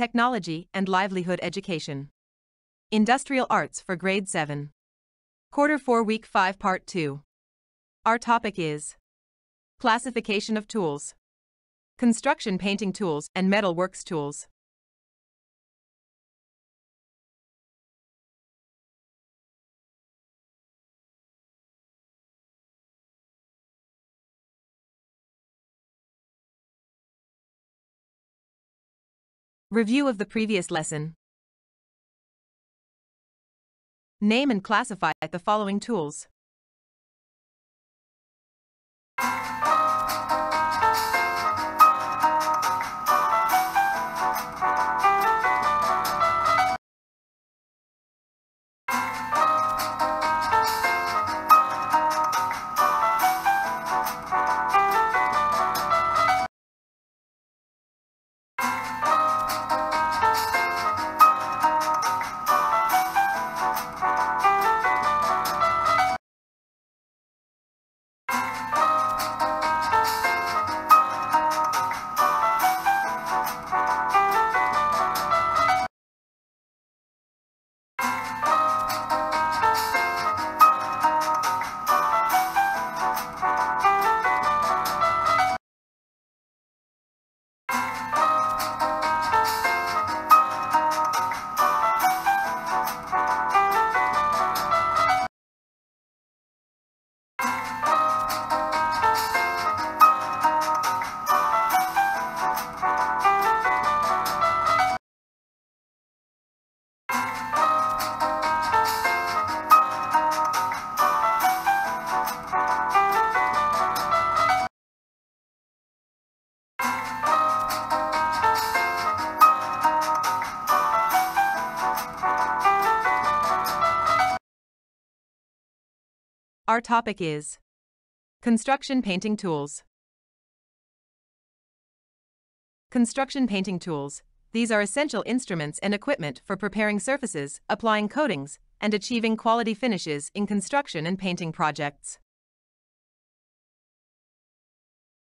Technology and Livelihood Education. Industrial Arts for Grade 7. Quarter 4 Week 5 Part 2. Our topic is Classification of Tools. Construction painting tools and metal works tools. Review of the previous lesson. Name and classify the following tools. Our topic is Construction Painting Tools. Construction painting tools. These are essential instruments and equipment for preparing surfaces, applying coatings, and achieving quality finishes in construction and painting projects.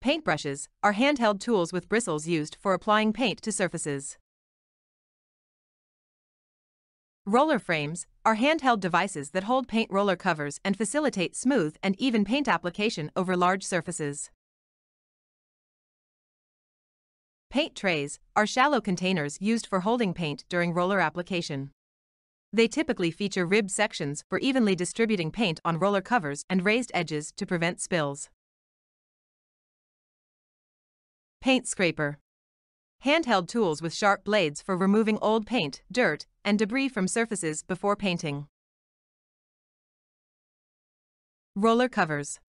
Paintbrushes are handheld tools with bristles used for applying paint to surfaces. Roller frames are handheld devices that hold paint roller covers and facilitate smooth and even paint application over large surfaces. Paint trays are shallow containers used for holding paint during roller application. They typically feature ribbed sections for evenly distributing paint on roller covers and raised edges to prevent spills. Paint scraper handheld tools with sharp blades for removing old paint, dirt, and debris from surfaces before painting. Roller covers.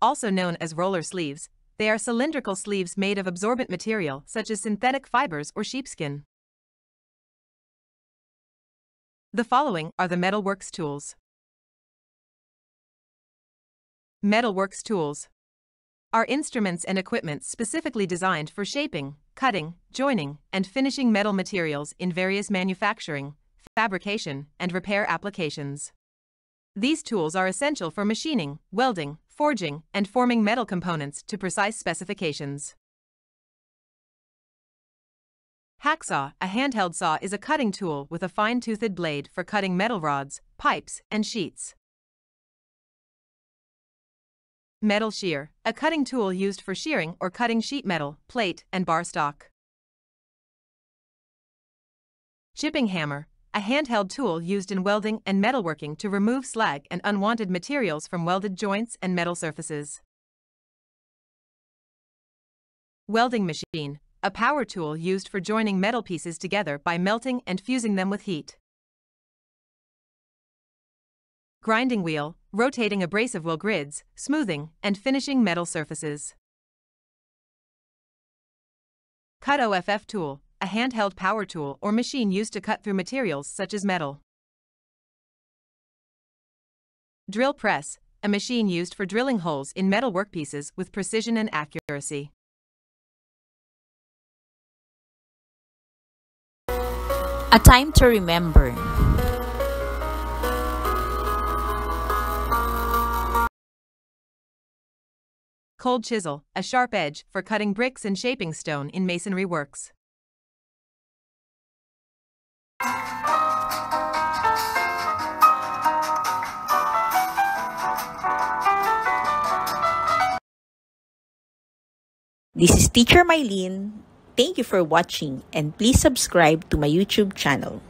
Also known as roller sleeves, they are cylindrical sleeves made of absorbent material such as synthetic fibers or sheepskin. The following are the Metalworks tools. Metalworks tools are instruments and equipment specifically designed for shaping, cutting, joining, and finishing metal materials in various manufacturing, fabrication, and repair applications. These tools are essential for machining, welding, forging, and forming metal components to precise specifications. Hacksaw, a handheld saw, is a cutting tool with a fine-toothed blade for cutting metal rods, pipes, and sheets. Metal shear, a cutting tool used for shearing or cutting sheet metal, plate, and bar stock. Chipping hammer, a handheld tool used in welding and metalworking to remove slag and unwanted materials from welded joints and metal surfaces. Welding machine, a power tool used for joining metal pieces together by melting and fusing them with heat. Grinding wheel, rotating abrasive wheel grids, smoothing, and finishing metal surfaces. Cut OFF tool, a handheld power tool or machine used to cut through materials such as metal. Drill press, a machine used for drilling holes in metal workpieces with precision and accuracy. A time to remember. cold chisel, a sharp edge for cutting bricks and shaping stone in masonry works. This is Teacher Mylene. Thank you for watching and please subscribe to my YouTube channel.